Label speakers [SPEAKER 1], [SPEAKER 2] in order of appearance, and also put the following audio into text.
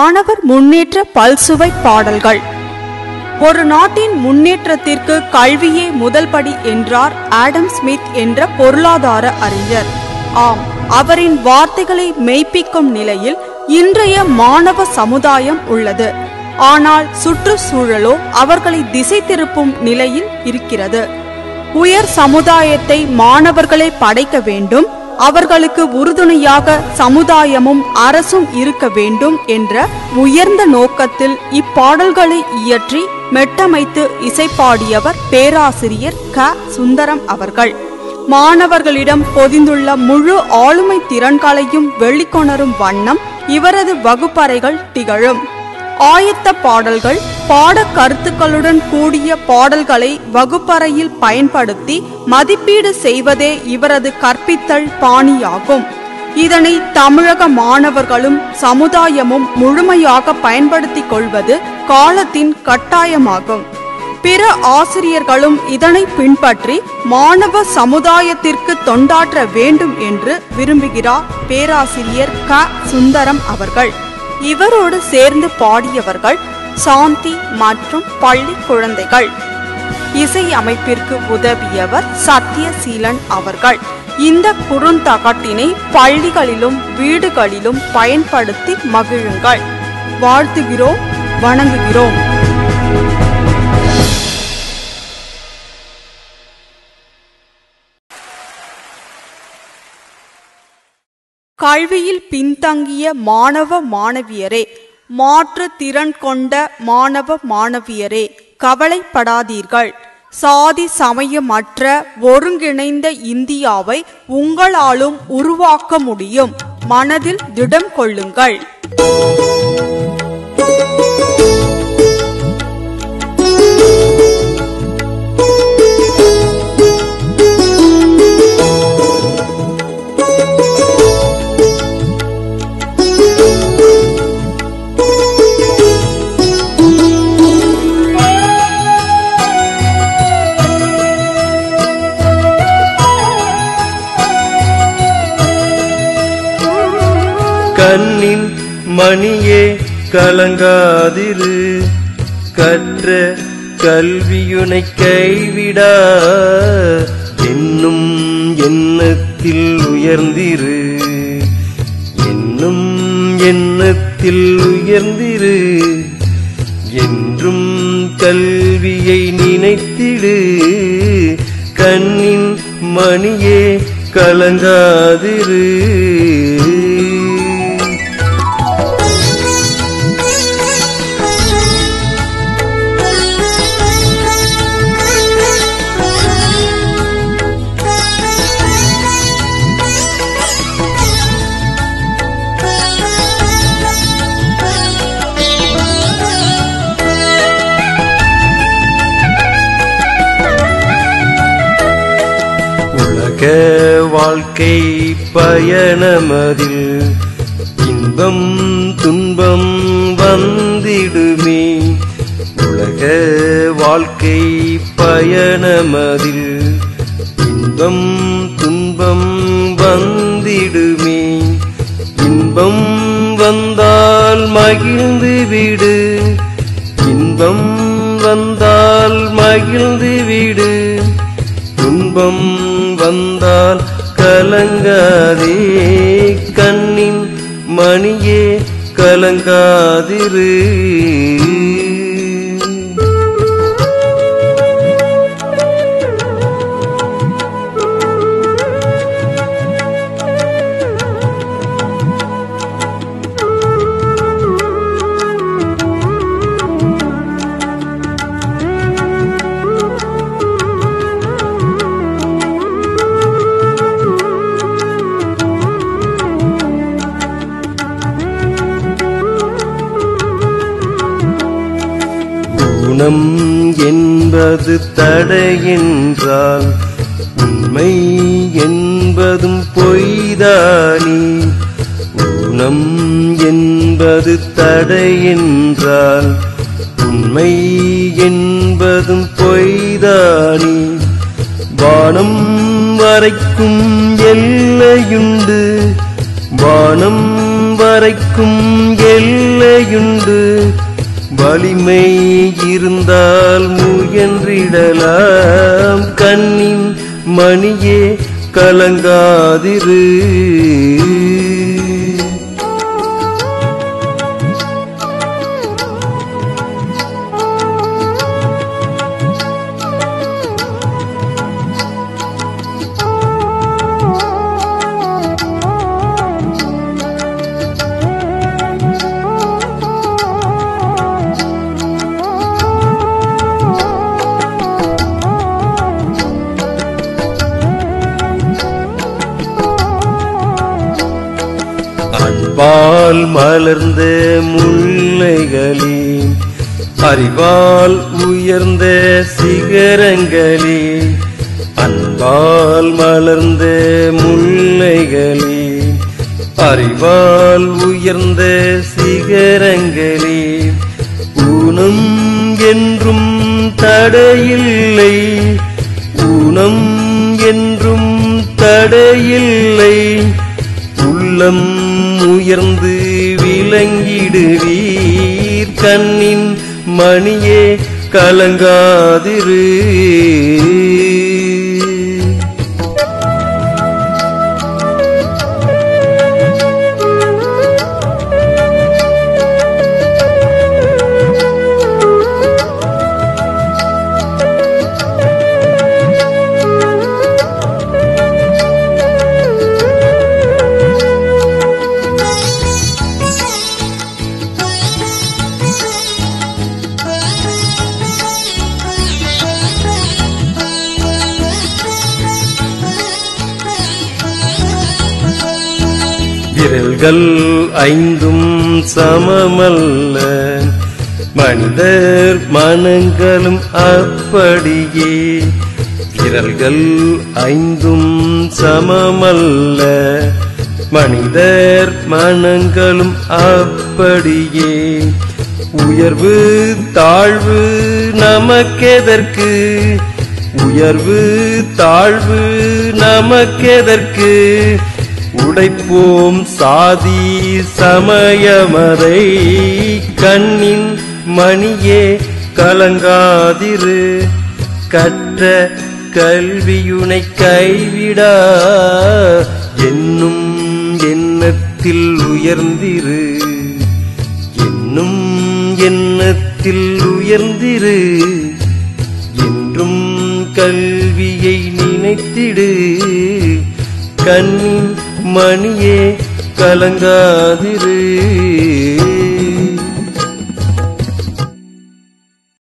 [SPEAKER 1] மாணவர் முன்னேற்ற பல்சுவை பாடல்கள். ஒரு நாட்டின் முன்னேற்றத்திற்கு கல்வியே முதல் படி என்றார் ஆடம் ஸ்மித் என்ற பொருளாதார அறிஞர். ஆம் அவரின் வார்த்தைகளை மெய்ப்பிக்கும் நிலையில் இன்றைய மாணவ சமுதாயம் உள்ளது. ஆனால் சுற்றுச்சூழலோ அவர்களை திசை திருப்பும் நிலையில் இருக்கிறது. உயர் சமுதாயத்தை மாணவர்களே படைக்க வேண்டும் அவர்களுக்கு உறுதுணையாக சமுதாயமும் அரசும் இருக்க வேண்டும் என்ற உயர்ந்த நோக்கத்தில் இப்பாடல்களை இயற்றி மெட்டமைத்து இசைப்பாடியவர் பேராசிரியர் க. சுந்தரம் அவர்கள். மாணவர்களிடம் பொதிந்துள்ள முழு ஆளுமை திறன்களையும் வெளிக்கொணரும் வண்ணம் இவரது வகுப்பறைகள் திகழும். ஆயத்த பாடல்கள் பாட கருத்துக்களுடன் கூடிய பாடல்களை வகுப்பறையில் பயன்படுத்தி மதிப்பீடு செய்வதே இவரது கற்பித்தல் பாணியாகும். இதனை தமிழக மாணவர்களும் சமுதாயமும் முழுமையாக பயன்படுத்திக் கொள்வது காலத்தின் கட்டாயமாகும். பிற ஆசிரியர்களும் இதனை பின்பற்றி மாணவ சமுதாயத்திற்கு தொண்டாற்ற வேண்டும் என்று விரும்புகிறார் பேராசிரியர் க. சுந்தரம் அவர்கள். இவரோடு சேர்ந்து பாடியவர்கள் சாந்தி மற்றும் பள்ளி குழந்தைகள். இசை அமைப்பிற்கு உதவியவர் சத்யசீலன் அவர்கள். இந்த குறுந்தகட்டினை பள்ளிகளிலும் வீடுகளிலும் பயன்படுத்தி மகிழுங்கள். வாழ்த்துகிறோம் வணங்குகிறோம். கல்வியில் பின்தங்கிய மாணவ மாணவியரே மாற்று திறன் கொண்ட மாணவ மாணவியரே கவலைப்படாதீர்கள். சாதி சமயமற்ற ஒருங்கிணைந்த இந்தியாவை உங்களாலும் உருவாக்க முடியும். மனதில் திடம் கொள்ளுங்கள்.
[SPEAKER 2] மணியே கலங்காதிரு கற்ற கல்வியுனை கைவிடா. என்னும் எண்ணத்தில் உயர்ந்திரு என்னும் எண்ணத்தில் உயர்ந்திரு. என்றும் கல்வியை நினைத்திடு கண்ணின் மணியே கலங்காதிரு. உலக வாழ்க்கை பயணமதில் இன்பம் துன்பம் வந்திடுமே. உலக வாழ்க்கை பயணமதில் இன்பம் துன்பம் வந்திடுமே. இன்பம் வந்தால் மகிழ்ந்து விடு. இன்பம் வந்தால் மகிழ்ந்து விடு. துன்பம் வந்தால் கலங்காதே கண்ணின் மணியே கலங்காதிரு. குணம் என்பது தடையென்றால் உண்மை என்பதும் பொய்தானே. குணம் என்பது தடையென்றால் உண்மை என்பதும் பொய்தானே. வானம் வரைக்கும் எல்லையுண்டு வானம் வரைக்கும் எல்லையுண்டு வலிமை இருந்தால் முயன்றிடலாம். கண்ணின் மணியே கலங்காதிரு. மலர்ந்த முல்லைகளே அறிவால் உயர்ந்த சிகரங்களே அன்பால் மலர்ந்த முல்லைகளே அறிவால் உயர்ந்த சிகரங்களே மணியே கலங்காதிரு. விரல்கள் ஐந்தும் சமமல்ல. மனிதர் மனங்களும் அப்படியே. விரல்கள் ஐந்தும் சமமல்ல. மனிதர் மனங்களும் அப்படியே. உயர்வு தாழ்வு நமக்கெதற்கு? உயர்வு தாழ்வு நமக்கெதற்கு? உடைப்போம் சாதி சமயமதை கண்ணின் மணியே கலங்காதிரு. கற்ற கல்வியுனை கைவிடா. என்னும் எண்ணத்தில் உயர்ந்திரு. என்னும் எண்ணத்தில் உயர்ந்திரு. என்றும் கல்வியை நினைத்திடு. கண்ணின் மணியே கலங்காதிரு.